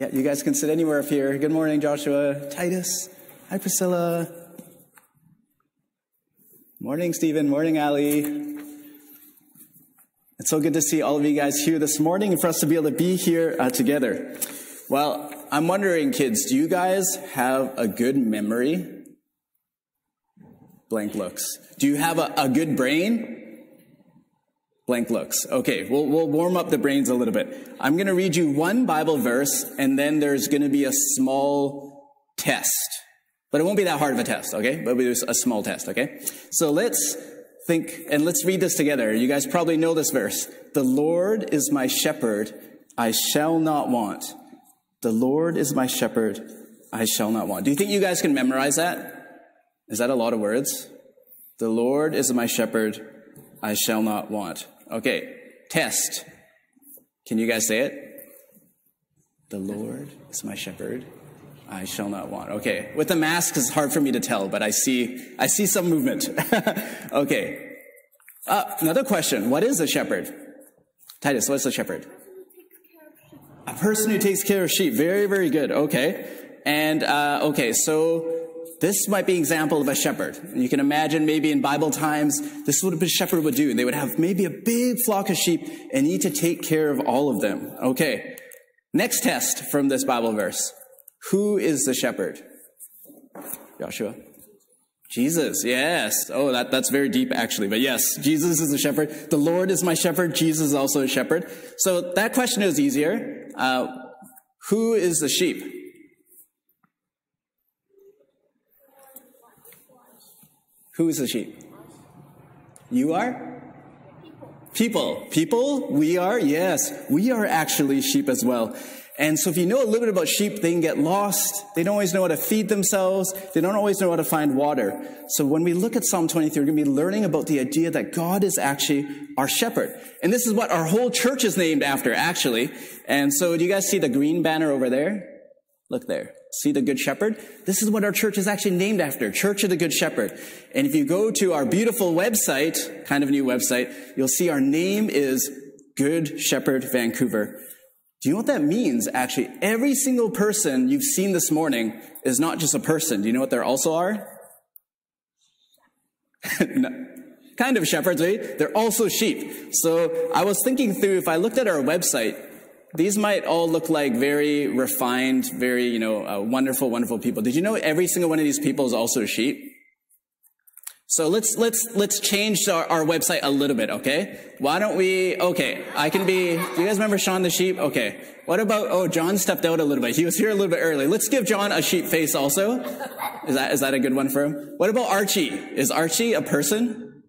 you guys can sit anywhere up here. Good morning, Joshua. Titus. Hi, Priscilla. Morning, Stephen. Morning, Ali. It's so good to see all of you guys here this morning and for us to be able to be here uh, together. Well, I'm wondering, kids, do you guys have a good memory? Blank looks. Do you have a, a good brain? Blank looks. Okay, we'll, we'll warm up the brains a little bit. I'm going to read you one Bible verse, and then there's going to be a small test. But it won't be that hard of a test, okay? But be a small test, okay? So let's think, and let's read this together. You guys probably know this verse. The Lord is my shepherd, I shall not want. The Lord is my shepherd, I shall not want. Do you think you guys can memorize that? Is that a lot of words? The Lord is my shepherd, I shall not want. Okay, test. Can you guys say it? The Lord is my shepherd, I shall not want. Okay, with the mask, it's hard for me to tell, but I see, I see some movement. okay. Uh, another question. What is a shepherd? Titus, what's a shepherd? A person who takes care of sheep. Very, very good. Okay. And, uh, okay, so this might be an example of a shepherd. You can imagine maybe in Bible times, this is what a shepherd would do. They would have maybe a big flock of sheep and need to take care of all of them. Okay. Next test from this Bible verse. Who is the shepherd? Joshua. Jesus, yes. Oh, that, that's very deep actually, but yes, Jesus is the shepherd. The Lord is my shepherd. Jesus is also a shepherd. So that question is easier. Uh, who is the sheep? Who is the sheep? You are? People. People? We are? Yes. We are actually sheep as well. And so if you know a little bit about sheep, they can get lost. They don't always know how to feed themselves. They don't always know how to find water. So when we look at Psalm 23, we're going to be learning about the idea that God is actually our shepherd. And this is what our whole church is named after, actually. And so do you guys see the green banner over there? Look there. See the Good Shepherd? This is what our church is actually named after, Church of the Good Shepherd. And if you go to our beautiful website, kind of new website, you'll see our name is Good Shepherd Vancouver. Do you know what that means? Actually, every single person you've seen this morning is not just a person. Do you know what they also are? no. Kind of shepherds, right? They're also sheep. So I was thinking through, if I looked at our website, these might all look like very refined, very, you know, uh, wonderful, wonderful people. Did you know every single one of these people is also a sheep? So let's, let's, let's change our, our, website a little bit, okay? Why don't we, okay, I can be, do you guys remember Shaun the sheep? Okay. What about, oh, John stepped out a little bit. He was here a little bit early. Let's give John a sheep face also. Is that, is that a good one for him? What about Archie? Is Archie a person?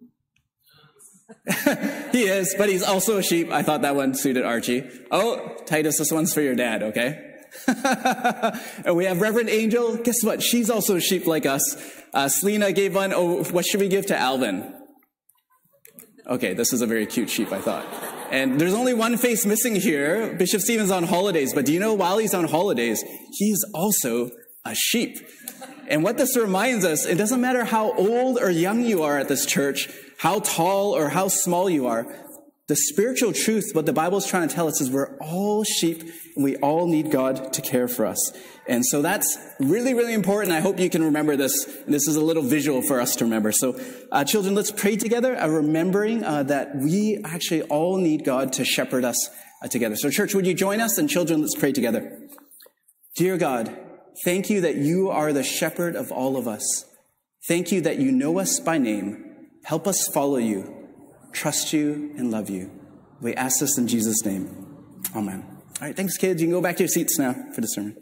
he is, but he's also a sheep. I thought that one suited Archie. Oh, Titus, this one's for your dad, okay? and we have Reverend Angel. Guess what? She's also a sheep like us. Uh, Selena gave one. Oh, what should we give to Alvin? Okay, this is a very cute sheep, I thought. And there's only one face missing here. Bishop Stephen's on holidays, but do you know while he's on holidays, he's also a sheep. And what this reminds us, it doesn't matter how old or young you are at this church, how tall or how small you are, the spiritual truth, what the Bible is trying to tell us is we're all sheep and we all need God to care for us. And so that's really, really important. I hope you can remember this. This is a little visual for us to remember. So, uh, children, let's pray together, uh, remembering uh, that we actually all need God to shepherd us uh, together. So, church, would you join us? And children, let's pray together. Dear God, thank you that you are the shepherd of all of us. Thank you that you know us by name. Help us follow you trust you, and love you. We ask this in Jesus' name. Amen. All right, thanks, kids. You can go back to your seats now for the sermon.